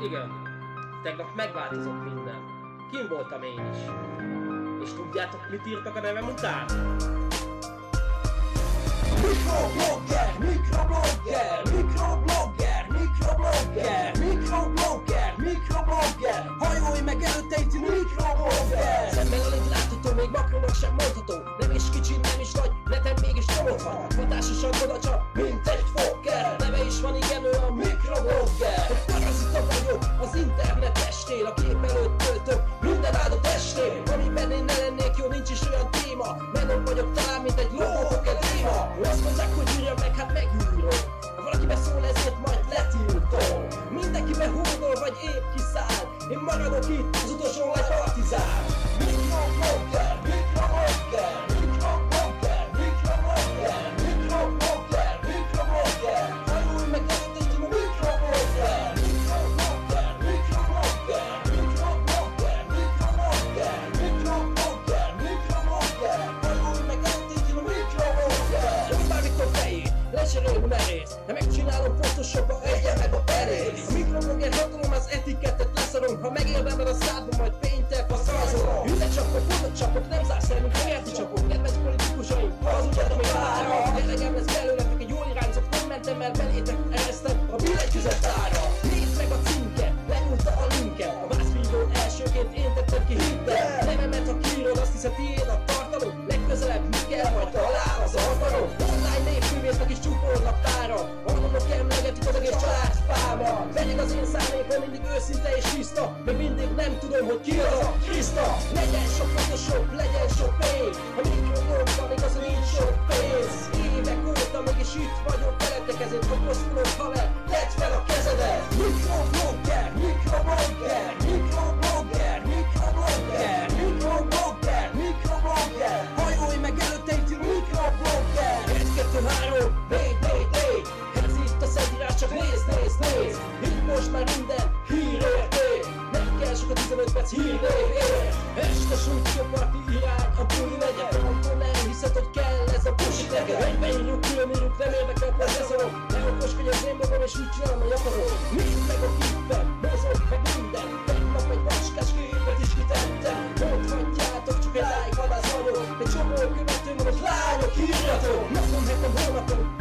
Igen. Tegnap megváltozott minden. Kim voltam én is. És tudjátok, mit írtak a nevem után? Mikroblogger, mikroblogger, mikroblogger, mikroblogger, mikroblogger, mikroblogger, hajolj meg előtte itt mikroblogger. Szemmel alig látható, még makrónak sem mondható, nem is kicsi, nem is nagy, netem mégis nyomorva. Hatásosan oda csak, mint estén, amiben én ne lennék jó, nincs is olyan téma, menom vagyok talán, mint egy logó edéma. Azt mondják, hogy írja meg, hát megírom. Ha valaki beszól, ezért majd letiltom. Mindenki behódol, vagy épp kiszáll. Én maradok itt, az utolsó egy partizán. Mikroblogger, merész. De megcsinálom Photoshopba egyen meg a perész A mikroblogger hatalom az etikettet leszarom. Ha megérdemel a szádba, majd painter faszazolom Hülle csapok, fotot csapok, nem zársz el, mint érti csapok. Kedvenc politikusaim, hazudjad, ami vára Elegem lesz belőletek egy jól irányzott Nem mentem el belétek, eresztem a billentyűzet ára. Nézd meg a címket, lenyúlta a linket. A vászfíról elsőként én tettem ki hittel Nevemet, ha kiírod, azt hiszed tiéd a tartalom. Legközelebb mi kell, majd talál az alkalom Online népművésznek is csúfolnak tára. Anonok emlegetik az egész család fáma Legyen az én számékom mindig őszinte és tiszta Még mindig nem tudom, hogy ki az a Krista Legyen sok Photoshop, legyen sok pénz. A mikrofonban igaz, hogy nincs sok pénz. Évek óta mégis itt vagyok veletek Ezért hogy rosszulok, ha le tedd fel a kezedet. Mikroblogger, mikroblogger, mikroblogger, vesz hírnév élet Este sújtja parti irány, a buli megye Amikor elhiszed, hogy kell ez a pusi neked Egy benyújunk, különírunk, nem érdekel, mert ez a Ne okoskodj az én magam, és úgy csinálom, hogy akarom Mind meg a kippen, mozog meg minden. Tegnap egy vaskás képet is kitettem. Mondhatjátok, csak egy like, hadász vagyok. Egy csomó követőm, hogy lányok, írjatok Megmondhatom holnapot,